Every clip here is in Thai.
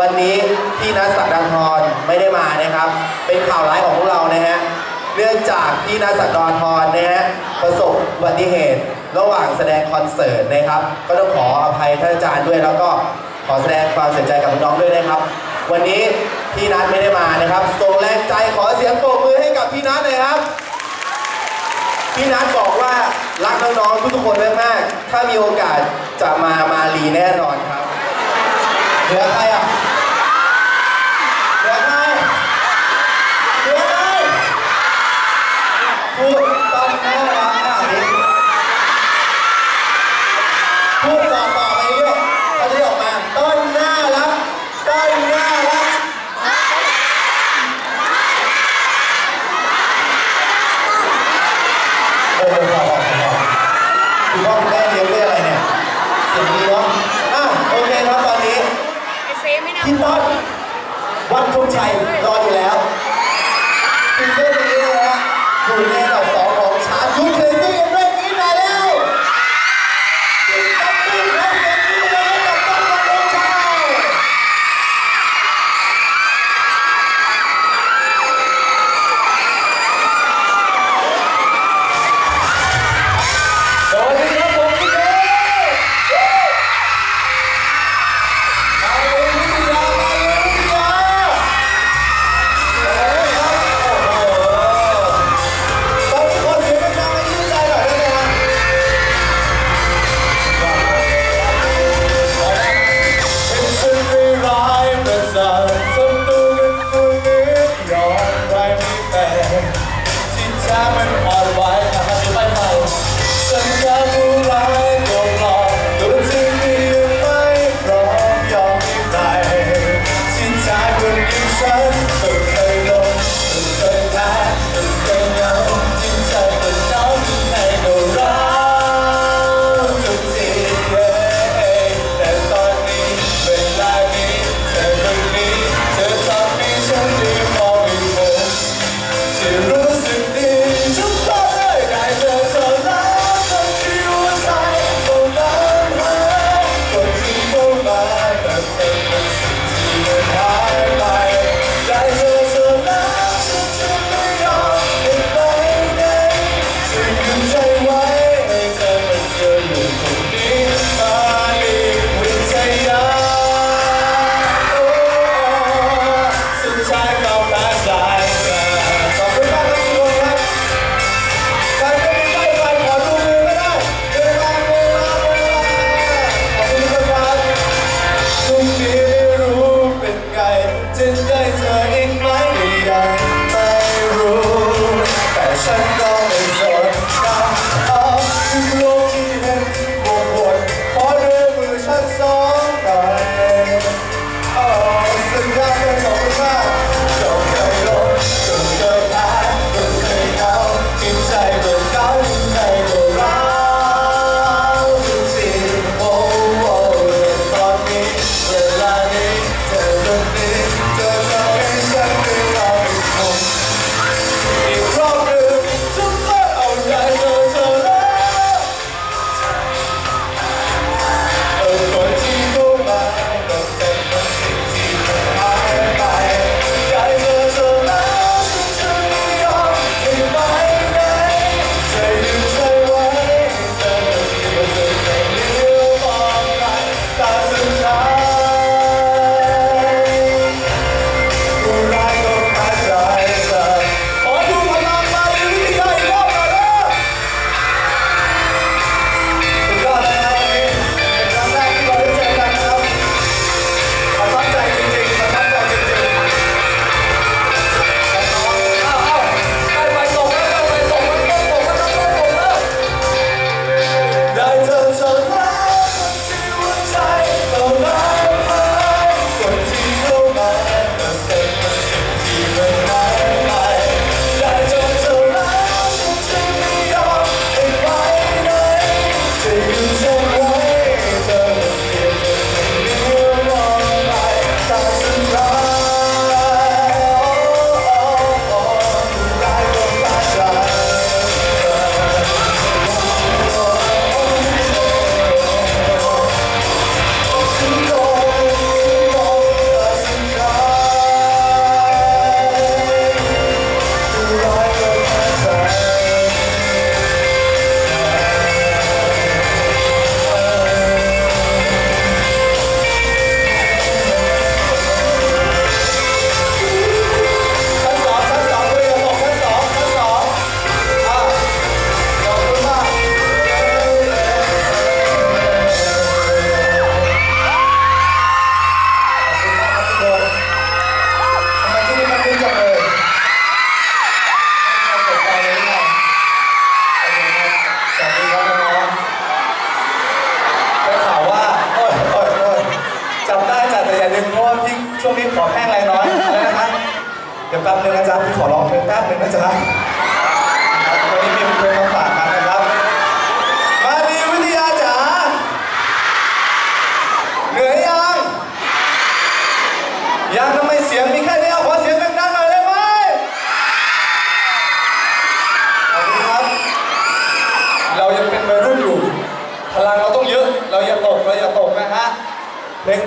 วันนี้พี่นัทสักดังทรไม่ได้มานะครับ เป็นข่าวร้ายของพวกเรานะฮะเนื่องจากพี่นัทสักดอนทรนะฮะประสบอุบัติเหตุระหว่างแสดงคอนเสิร์ตนะครับ ก็ต้องขออภัยท่านอาจารย์ด้วย แล้วก็ขอแสดงความเสียใจกับน้องด้วยนะครับ วันนี้พี่นัทไม่ได้มานะครับส่งแรงใจขอเสียงปรบมือให้กับพี่นัทเลยครับพี่นัทบอกว่ารักน้องๆทุกคนมากๆถ้ามีโอกาสจะมามาลีแน่นอนครับ 我要爱呀 ไม่น่กินบอลวันธงชัยรออยู่แล้วซิงเ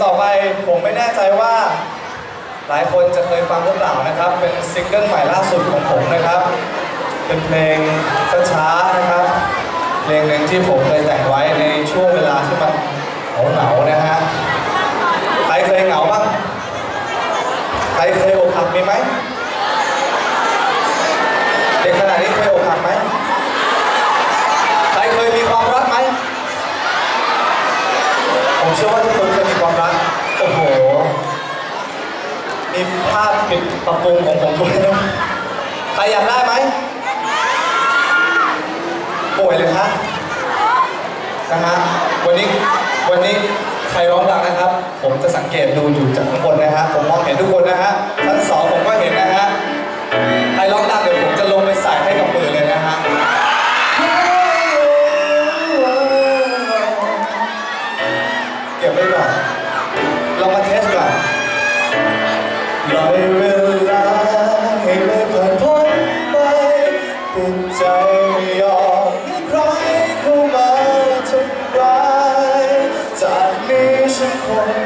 ่อไปผมไม่แน่ใจว่า หลายคนจะเคยฟังหรือเปล่านะครับ เป็นซิงเกิลใหม่ล่าสุดของผมนะครับ เป็นเพลงช้าๆนะครับ เพลงหนึ่งที่ผมเคยแต่งไว้ในช่วงเวลาที่มัน ใครร้องหลังนะครับ ผมจะสังเกตดูอยู่จากข้างบนนะฮะผมมองเห็นทุกคนนะฮะ Thank you.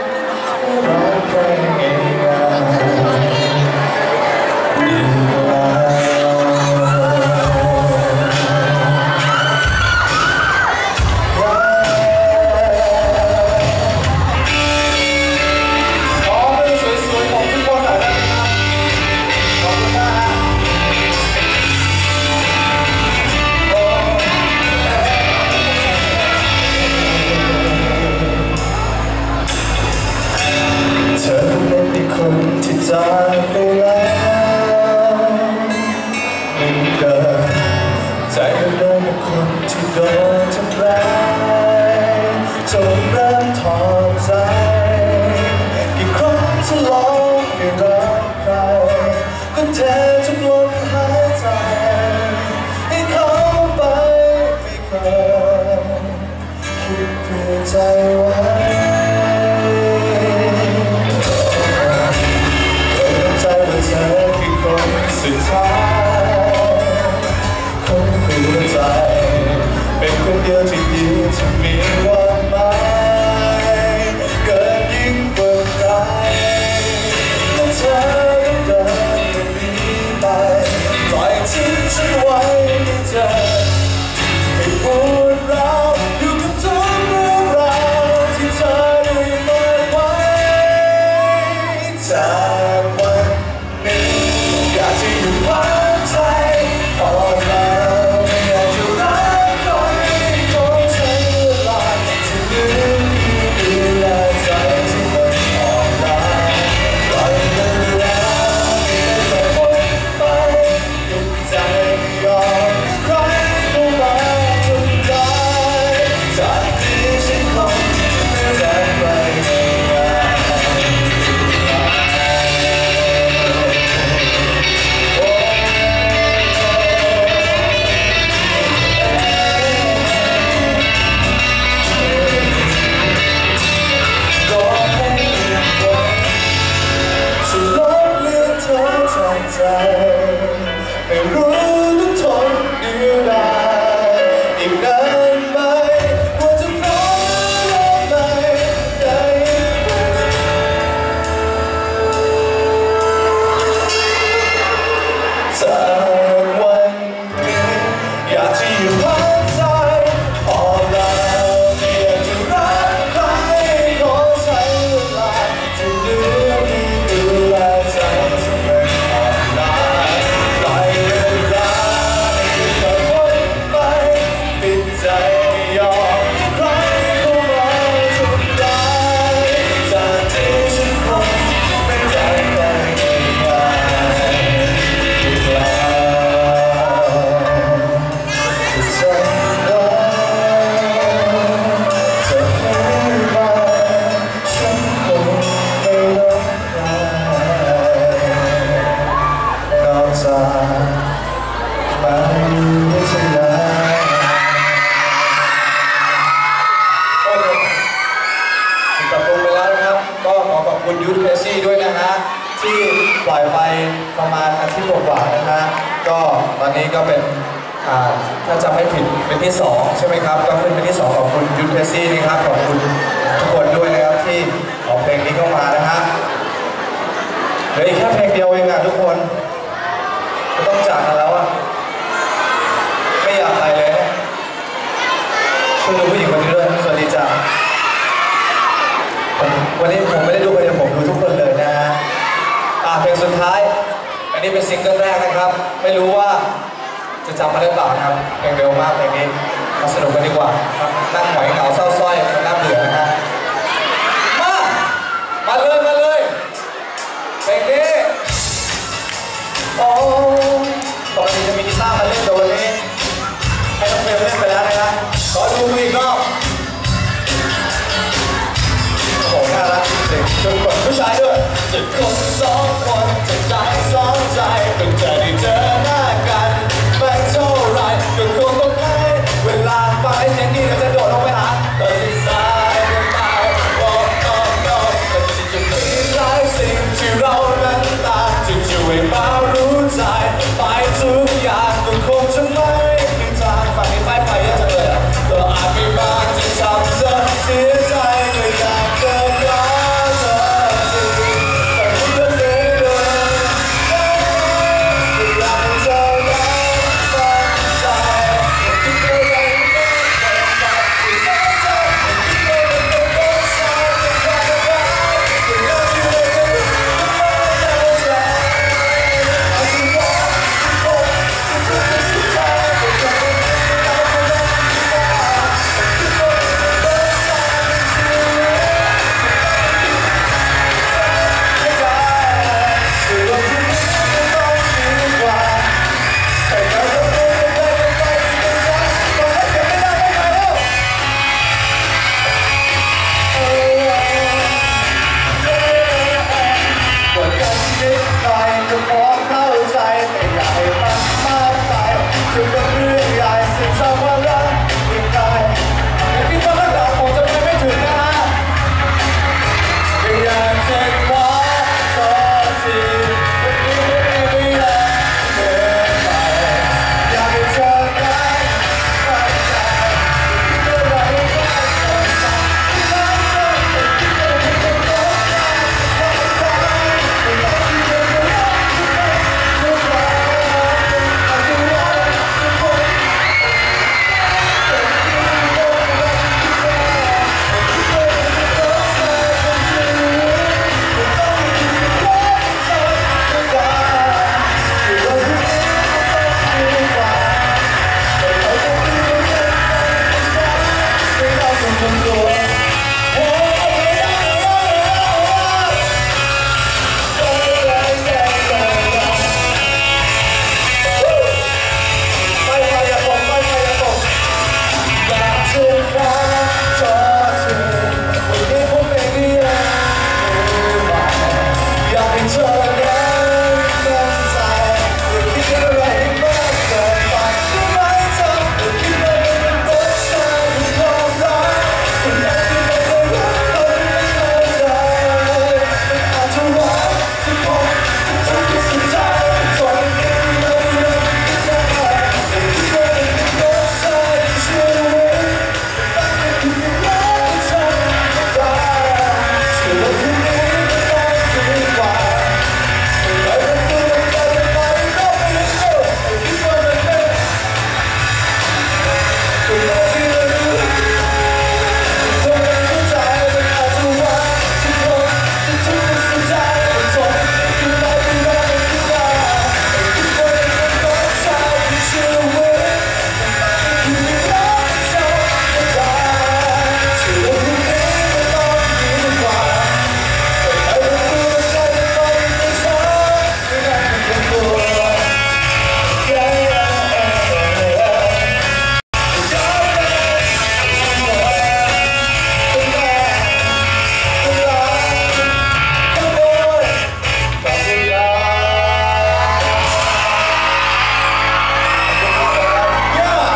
say a คุณ Youth Crazy ด้วยนะฮะที่ปล่อยไปประมาณอาทิตย์กว่าๆนะฮะก็ตอนนี้ก็เป็นถ้าจำไม่ผิดเป็นที่สองใช่ไหมครับ ก็ขึ้นเป็นที่สองขอบคุณ Youth Crazy นะครับขอบคุณทุกคนด้วยนะครับที่ขอเพลงนี้เข้ามานะฮะเหลืออีกแค่เพลงเดียวเองอะทุกคนก็ต้องจากกันแล้วอะไม่อยากไปเลยนะช่วยดูผู้หญิงคนนี้ด้วยสวัสดีจ้าวันนี้ผมไม่ได้ดูทุกคนเลยนะฮะอ่าเพลงสุดท้าย อั นนี้เป็นซิงเกิลแรกนะครับ ไม่รู้ว่าจะจำมาหรือเปล่านะครับเพลงเร็วมากเพลงนี้มาสนุกกันดีกว่าครับนั่งหอยเหงาเศร้าสร้อยน่าเบื่อนะฮะมามาเลยมาเลยเพลงนี้โอ้ปกติจะมีกีตาร์มาเล่นแต่วันนี้ให้น้องเฟรมเล่นไปแล้วนะครับขอดูมืออีกรอบโอ้โหน่ารักจริงๆจนกดผู้ชายด้วยจุดโคตร